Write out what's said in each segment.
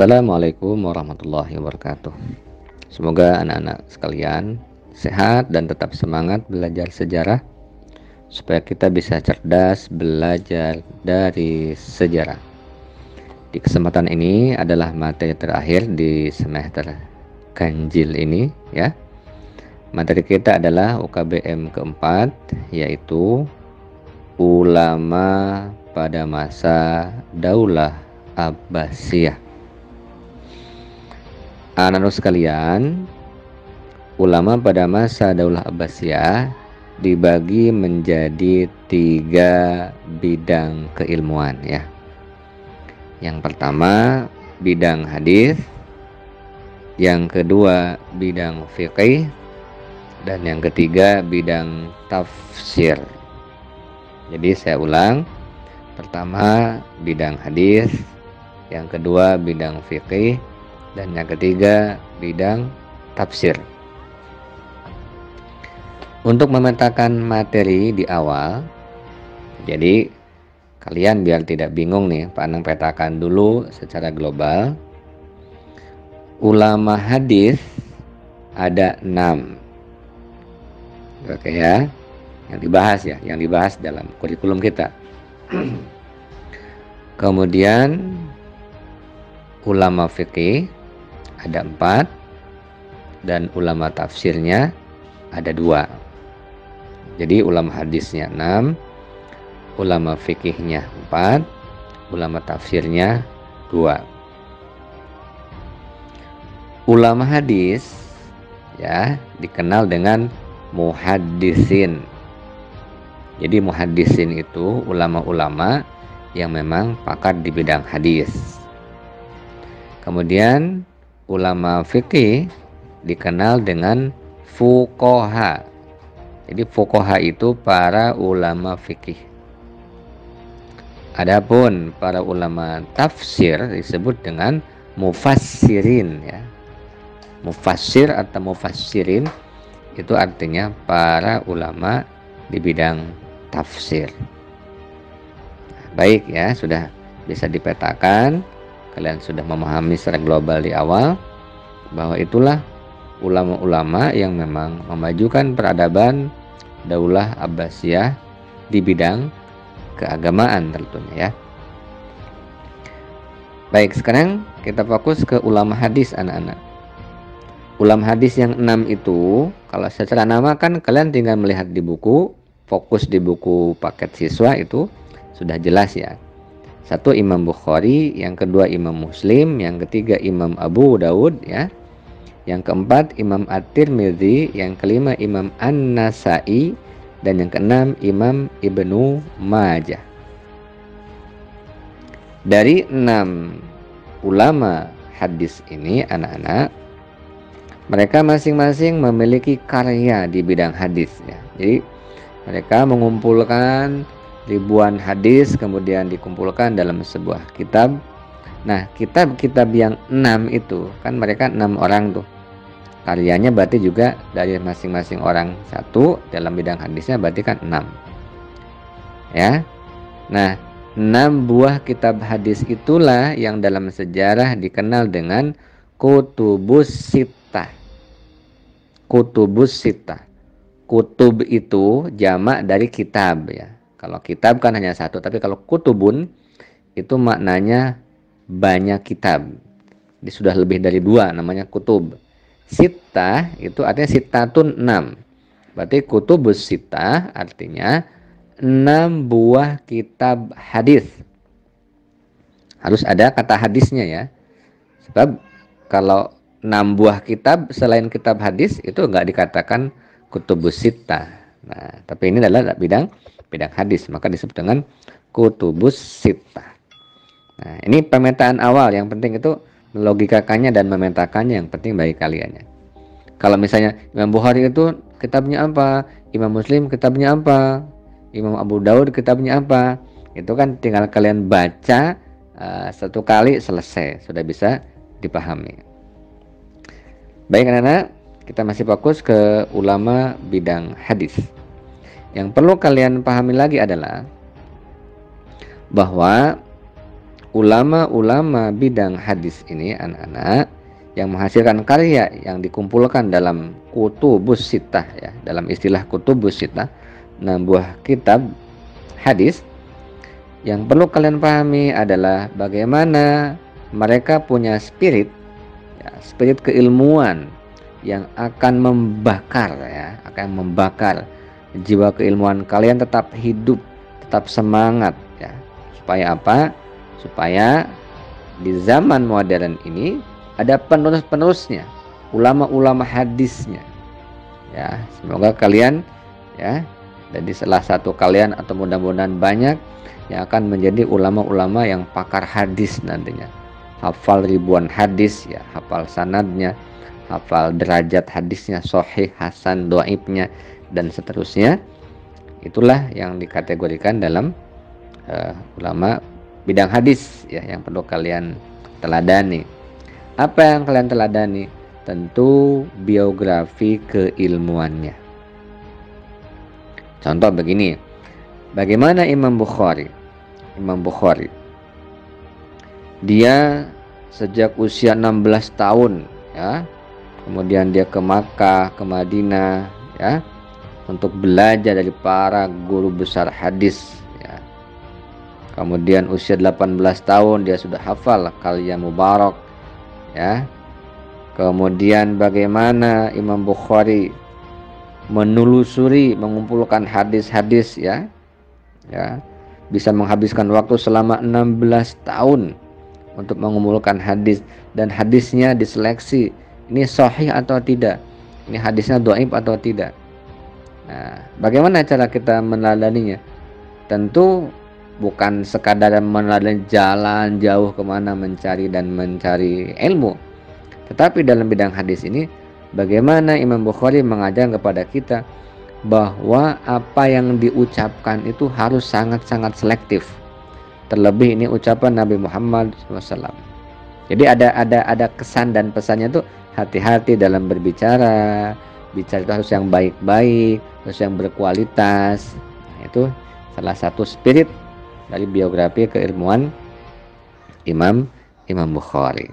Assalamualaikum warahmatullahi wabarakatuh. Semoga anak-anak sekalian sehat dan tetap semangat belajar sejarah supaya kita bisa cerdas belajar dari sejarah. Di kesempatan ini adalah materi terakhir di semester ganjil ini ya. Materi kita adalah UKBM keempat yaitu ulama pada masa Daulah Abbasiyah. Anak-anak sekalian, ulama pada masa Daulah Abbasiyah dibagi menjadi tiga bidang keilmuan ya. Yang pertama bidang hadis, yang kedua bidang fikih, dan yang ketiga bidang tafsir. Jadi saya ulang, pertama bidang hadis, yang kedua bidang fikih, dan yang ketiga bidang tafsir. Untuk memetakan materi di awal, jadi kalian biar tidak bingung nih, Pak petakan dulu secara global. Ulama hadis ada enam, oke ya, yang dibahas ya, yang dibahas dalam kurikulum kita. Kemudian ulama fikih ada empat dan ulama tafsirnya ada dua. Jadi ulama hadisnya enam, ulama fikihnya empat, ulama tafsirnya dua. Ulama hadis ya dikenal dengan muhaddisin. Jadi muhaddisin itu ulama-ulama yang memang pakar di bidang hadis. Kemudian ulama fikih dikenal dengan fukoha. Jadi fukoha itu para ulama fikih. Adapun para ulama tafsir disebut dengan mufassirin ya. Mufassir atau mufassirin itu artinya para ulama di bidang tafsir. Baik ya, sudah bisa dipetakan kalian sudah memahami secara global di awal bahwa itulah ulama-ulama yang memang memajukan peradaban Daulah Abbasiyah di bidang keagamaan tentunya ya. Baik, sekarang kita fokus ke ulama hadis anak-anak. Ulama hadis yang enam itu, kalau secara nama kan kalian tinggal melihat di buku, fokus di buku paket siswa itu sudah jelas ya. Satu Imam Bukhari, yang kedua Imam Muslim, yang ketiga Imam Abu Daud ya. Yang keempat Imam At-Tirmidzi, yang kelima Imam An-Nasai dan yang keenam Imam Ibnu Majah. Dari enam ulama hadis ini anak-anak mereka masing-masing memiliki karya di bidang hadis ya. Jadi mereka mengumpulkan ribuan hadis kemudian dikumpulkan dalam sebuah kitab. Nah, kitab-kitab yang enam itu kan mereka enam orang tuh. Karyanya berarti juga dari masing-masing orang satu dalam bidang hadisnya berarti kan enam. Ya. Nah, enam buah kitab hadis itulah yang dalam sejarah dikenal dengan kutubus sita. Kutubus sita. Kutub itu jamak dari kitab ya kalau kitab kan hanya satu, tapi kalau kutubun itu maknanya banyak kitab. Ini sudah lebih dari dua, namanya kutub. Sita itu artinya sitatun enam. Berarti kutubus sita artinya enam buah kitab hadis. Harus ada kata hadisnya ya. Sebab kalau enam buah kitab selain kitab hadis itu enggak dikatakan kutubus sita. Nah, tapi ini adalah bidang bidang hadis maka disebut dengan kutubus sita. Nah, ini pemetaan awal yang penting itu melogikakannya dan memetakannya yang penting bagi kalian ya. Kalau misalnya Imam Bukhari itu kitabnya apa, Imam Muslim kitabnya apa, Imam Abu Daud kitabnya apa, itu kan tinggal kalian baca uh, satu kali selesai, sudah bisa dipahami. Baik anak-anak, kita masih fokus ke ulama bidang hadis. Yang perlu kalian pahami lagi adalah bahwa ulama-ulama bidang hadis ini anak-anak yang menghasilkan karya yang dikumpulkan dalam kutubus sitah ya dalam istilah kutubus sitah enam buah kitab hadis yang perlu kalian pahami adalah bagaimana mereka punya spirit ya, spirit keilmuan yang akan membakar ya akan membakar jiwa keilmuan kalian tetap hidup tetap semangat ya supaya apa supaya di zaman modern ini ada penerus-penerusnya, ulama-ulama hadisnya. Ya, semoga kalian ya jadi salah satu kalian atau mudah-mudahan banyak yang akan menjadi ulama-ulama yang pakar hadis nantinya. Hafal ribuan hadis ya, hafal sanadnya, hafal derajat hadisnya, sahih, hasan, doaibnya dan seterusnya. Itulah yang dikategorikan dalam uh, ulama bidang hadis ya yang perlu kalian teladani. Apa yang kalian teladani? Tentu biografi keilmuannya. Contoh begini. Bagaimana Imam Bukhari? Imam Bukhari. Dia sejak usia 16 tahun ya. Kemudian dia ke Makkah, ke Madinah ya untuk belajar dari para guru besar hadis Kemudian usia 18 tahun dia sudah hafal Kalia Mubarak ya. Kemudian bagaimana Imam Bukhari menelusuri mengumpulkan hadis-hadis ya. Ya. Bisa menghabiskan waktu selama 16 tahun untuk mengumpulkan hadis dan hadisnya diseleksi ini sahih atau tidak. Ini hadisnya doaib atau tidak. Nah, bagaimana cara kita meneladaninya? Tentu bukan sekadar meneladani jalan jauh ke mana mencari dan mencari ilmu. Tetapi dalam bidang hadis ini bagaimana Imam Bukhari mengajar kepada kita bahwa apa yang diucapkan itu harus sangat-sangat selektif. Terlebih ini ucapan Nabi Muhammad SAW jadi ada ada ada kesan dan pesannya itu hati-hati dalam berbicara bicara itu harus yang baik-baik harus yang berkualitas nah, itu salah satu spirit dari biografi keilmuan Imam Imam Bukhari.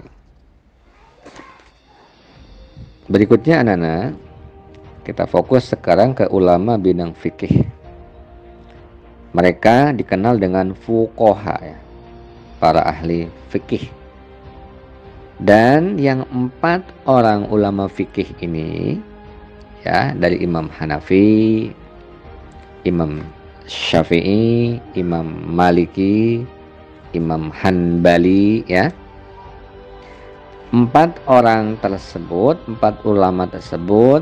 Berikutnya anak-anak kita fokus sekarang ke ulama bidang fikih. Mereka dikenal dengan fukoha ya, para ahli fikih. Dan yang empat orang ulama fikih ini ya dari Imam Hanafi, Imam Syafi'i, Imam Maliki, Imam Hanbali ya. Empat orang tersebut, empat ulama tersebut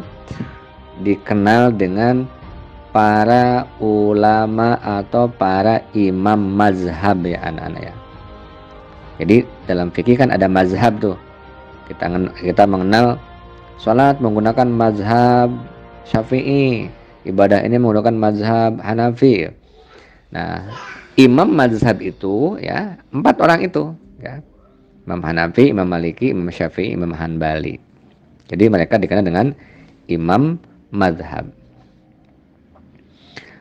dikenal dengan para ulama atau para imam mazhab ya anak-anak ya. Jadi dalam fikih kan ada mazhab tuh. Kita kita mengenal sholat menggunakan mazhab Syafi'i, ibadah ini menggunakan mazhab Hanafi. Nah, imam mazhab itu ya empat orang itu ya. Imam Hanafi, Imam Maliki, Imam Syafi'i, Imam Hanbali. Jadi mereka dikenal dengan imam mazhab.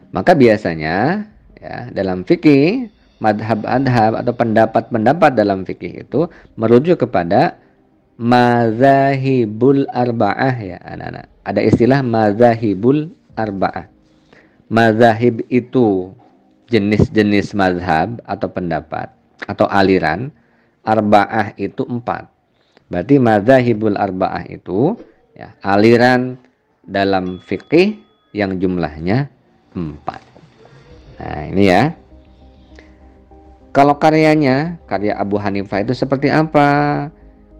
Maka biasanya ya dalam fikih madhab-madhab atau pendapat-pendapat dalam fikih itu merujuk kepada mazahibul arba'ah ya anak-anak. Ada istilah mazahibul arba'ah. Mazahib itu jenis-jenis mazhab atau pendapat atau aliran. Arba'ah itu empat. Berarti mazahibul arba'ah itu ya, aliran dalam fikih yang jumlahnya empat. Nah ini ya. Kalau karyanya, karya Abu Hanifah itu seperti apa?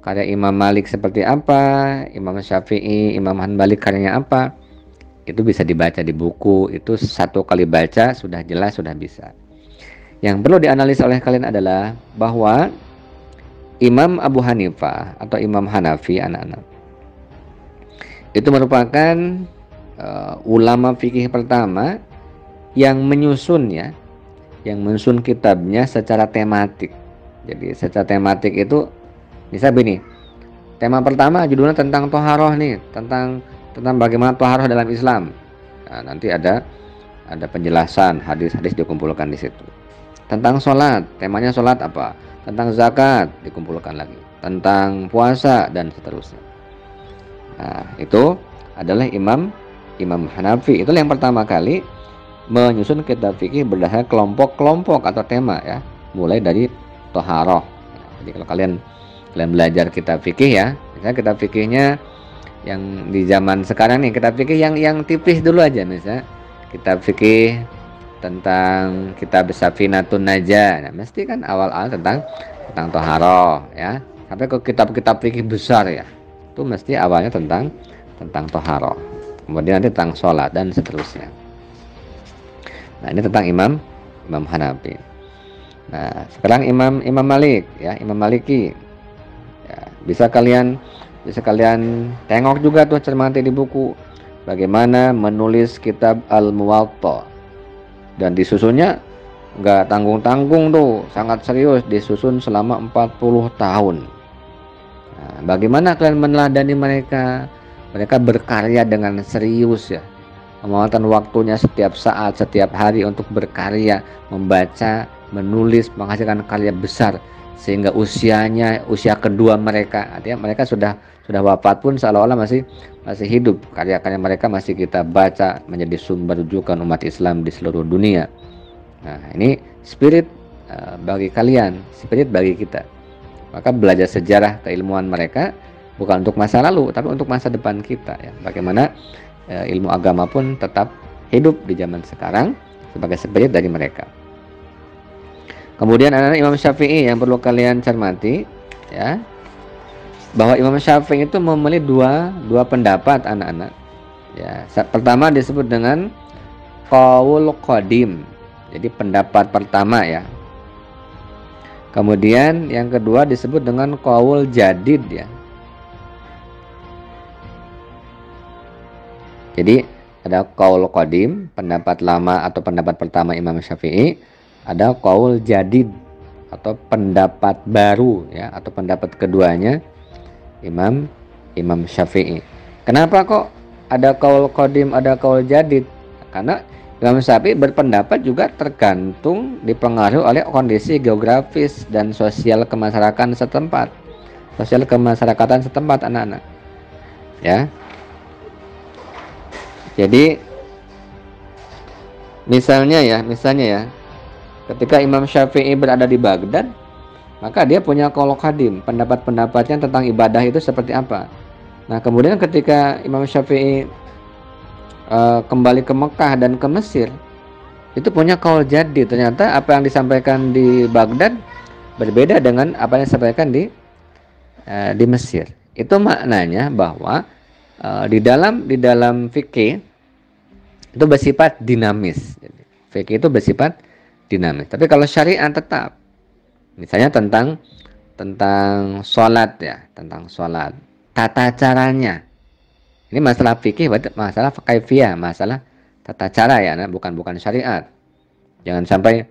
Karya Imam Malik seperti apa? Imam Syafi'i, Imam Hanbali karyanya apa? itu bisa dibaca di buku itu satu kali baca sudah jelas sudah bisa yang perlu dianalisis oleh kalian adalah bahwa Imam Abu Hanifah atau Imam Hanafi anak-anak itu merupakan uh, ulama fikih pertama yang menyusun ya yang menyusun kitabnya secara tematik jadi secara tematik itu bisa begini tema pertama judulnya tentang toharoh nih tentang tentang bagaimana toharoh dalam Islam. Nah, nanti ada ada penjelasan hadis-hadis dikumpulkan di situ. Tentang sholat, temanya sholat apa? tentang zakat dikumpulkan lagi, tentang puasa dan seterusnya. Nah, itu adalah Imam Imam Hanafi. Itulah yang pertama kali menyusun kitab fikih berdasarkan kelompok-kelompok atau tema ya, mulai dari toharoh. Nah, jadi kalau kalian kalian belajar kitab fikih ya, misalnya kitab fikihnya yang di zaman sekarang nih kitab fikih yang yang tipis dulu aja misalnya kitab fikih tentang kitab Safinatun Najah. Nah, mesti kan awal-awal tentang tentang toharoh ya. Sampai ke kitab-kitab fikih besar ya. Itu mesti awalnya tentang tentang toharoh. Kemudian nanti tentang sholat dan seterusnya. Nah, ini tentang Imam Imam Hanafi. Nah, sekarang Imam Imam Malik ya, Imam Maliki. Bisa kalian bisa kalian tengok juga tuh cermati di buku bagaimana menulis kitab Al-Muwatta. Dan disusunnya nggak tanggung-tanggung tuh sangat serius disusun selama 40 tahun. Nah, bagaimana kalian meneladani mereka? Mereka berkarya dengan serius ya. Memanfaatkan waktunya setiap saat setiap hari untuk berkarya membaca menulis menghasilkan karya besar sehingga usianya usia kedua mereka. Artinya mereka sudah sudah wafat pun seolah-olah masih masih hidup. Karya-karya mereka masih kita baca menjadi sumber rujukan umat Islam di seluruh dunia. Nah ini spirit uh, bagi kalian spirit bagi kita. Maka belajar sejarah keilmuan mereka bukan untuk masa lalu tapi untuk masa depan kita ya. Bagaimana uh, ilmu agama pun tetap hidup di zaman sekarang sebagai spirit dari mereka Kemudian anak Imam Syafi'i yang perlu kalian cermati ya bahwa Imam Syafi'i itu memilih dua dua pendapat anak-anak. Ya, pertama disebut dengan qaul qadim. Jadi pendapat pertama ya. Kemudian yang kedua disebut dengan qaul jadid ya. Jadi ada qaul qadim, pendapat lama atau pendapat pertama Imam Syafi'i ada kaul jadid atau pendapat baru ya atau pendapat keduanya Imam Imam Syafi'i. Kenapa kok ada kaul kodim, ada kaul jadid? Karena Imam Syafi'i berpendapat juga tergantung dipengaruhi oleh kondisi geografis dan sosial kemasyarakatan setempat. Sosial kemasyarakatan setempat anak-anak. Ya. Jadi misalnya ya, misalnya ya, Ketika Imam Syafi'i berada di Baghdad, maka dia punya kolok hadim, pendapat-pendapatnya tentang ibadah itu seperti apa. Nah, kemudian ketika Imam Syafi'i uh, kembali ke Mekah dan ke Mesir, itu punya kaul jadi. Ternyata apa yang disampaikan di Baghdad berbeda dengan apa yang disampaikan di uh, di Mesir. Itu maknanya bahwa uh, di dalam di dalam fikih itu bersifat dinamis. Fikih itu bersifat dinamis. Tapi kalau syariat tetap, misalnya tentang tentang sholat ya, tentang sholat, tata caranya. Ini masalah fikih, masalah kaifiyah, masalah tata cara ya, nah, bukan bukan syariat. Jangan sampai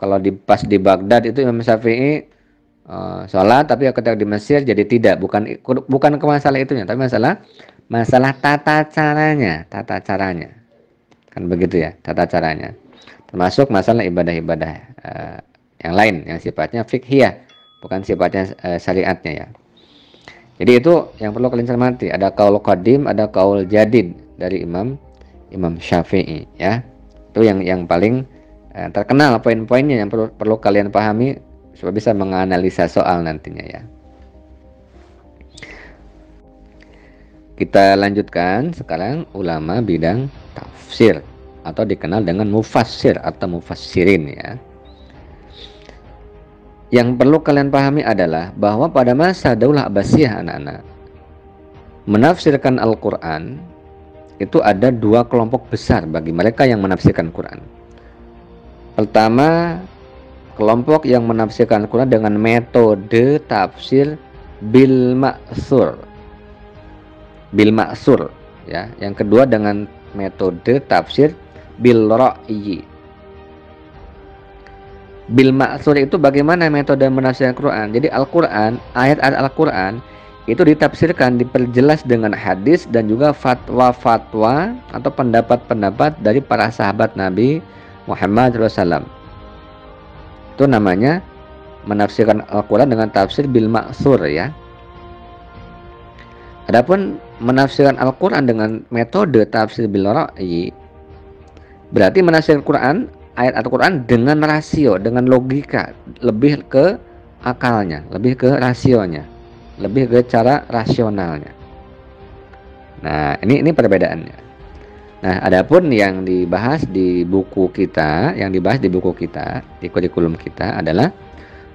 kalau di pas di Baghdad itu Imam Syafi'i uh, sholat, tapi ketika di Mesir jadi tidak, bukan bukan ke masalah itunya, tapi masalah masalah tata caranya, tata caranya, kan begitu ya, tata caranya termasuk masalah ibadah-ibadah uh, yang lain yang sifatnya fikhiyah bukan sifatnya uh, syariatnya ya. Jadi itu yang perlu kalian cermati. Ada kaul qadim ada kaul jadid dari Imam Imam Syafi'i ya. Itu yang yang paling uh, terkenal poin-poinnya yang perlu perlu kalian pahami supaya bisa menganalisa soal nantinya ya. Kita lanjutkan sekarang ulama bidang tafsir atau dikenal dengan mufassir atau mufassirin ya. Yang perlu kalian pahami adalah bahwa pada masa Daulah Abbasiyah anak-anak menafsirkan Al-Qur'an itu ada dua kelompok besar bagi mereka yang menafsirkan Quran. Pertama, kelompok yang menafsirkan Al-Quran dengan metode tafsir bil maksur. Bil maksur ya. Yang kedua dengan metode tafsir bil ra'yi. Bil itu bagaimana metode menafsirkan Quran? Jadi Al-Quran, ayat-ayat Al-Quran itu ditafsirkan, diperjelas dengan hadis dan juga fatwa-fatwa atau pendapat-pendapat dari para sahabat Nabi Muhammad SAW. Itu namanya menafsirkan Al-Quran dengan tafsir bil maksur ya. Adapun menafsirkan Al-Quran dengan metode tafsir bil ra'yi berarti menafsirkan Quran ayat Al-Quran dengan rasio, dengan logika, lebih ke akalnya, lebih ke rasionya, lebih ke cara rasionalnya. Nah, ini ini perbedaannya. Nah, adapun yang dibahas di buku kita, yang dibahas di buku kita, di kurikulum kita adalah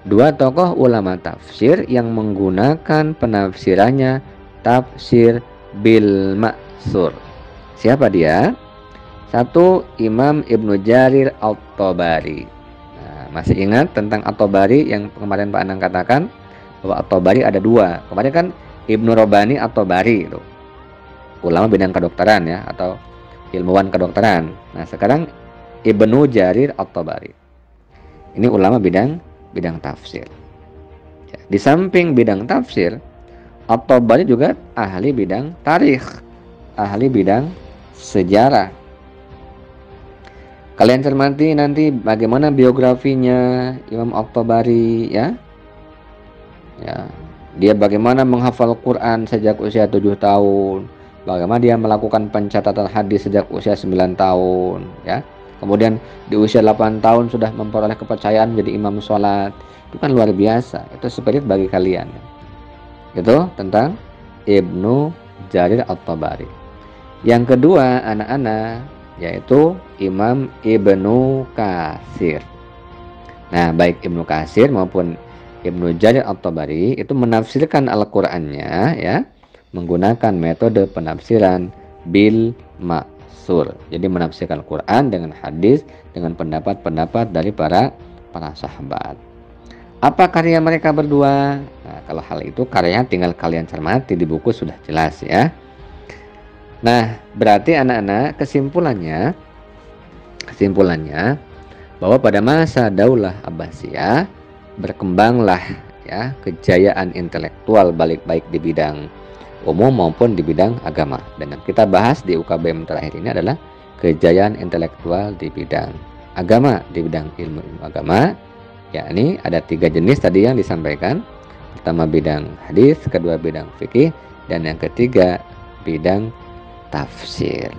dua tokoh ulama tafsir yang menggunakan penafsirannya tafsir bil maksur. Siapa dia? Satu Imam Ibnu Jarir Al-Tabari. Nah, masih ingat tentang Al-Tabari yang kemarin Pak Anang katakan bahwa Al-Tabari ada dua. Kemarin kan Ibnu Robani Al-Tabari itu. Ulama bidang kedokteran ya atau ilmuwan kedokteran. Nah, sekarang Ibnu Jarir At-Tabari. Ini ulama bidang bidang tafsir. Ya, di samping bidang tafsir, At-Tabari juga ahli bidang tarikh, ahli bidang sejarah. Kalian cermati nanti bagaimana biografinya Imam At-Tabari ya. Ya, dia bagaimana menghafal Quran sejak usia 7 tahun, bagaimana dia melakukan pencatatan hadis sejak usia 9 tahun ya. Kemudian di usia 8 tahun sudah memperoleh kepercayaan menjadi imam sholat. Itu kan luar biasa. Itu spirit bagi kalian. Itu tentang Ibnu Jarir At-Tabari. Yang kedua anak-anak yaitu Imam Ibnu Kasir nah baik Ibnu Kasir maupun Ibnu Jarir At-Tabari itu menafsirkan Al-Qur'annya ya menggunakan metode penafsiran bil maksur. Jadi menafsirkan Quran dengan hadis dengan pendapat-pendapat dari para para sahabat. Apa karya mereka berdua? Nah, kalau hal itu karyanya tinggal kalian cermati di buku sudah jelas ya. Nah, berarti anak-anak kesimpulannya kesimpulannya bahwa pada masa Daulah Abbasiyah berkembanglah ya kejayaan intelektual balik baik di bidang umum maupun di bidang agama. Dan yang kita bahas di UKBM terakhir ini adalah kejayaan intelektual di bidang agama, di bidang ilmu, ilmu agama. Yakni ada tiga jenis tadi yang disampaikan. Pertama bidang hadis, kedua bidang fikih, dan yang ketiga bidang tafsir.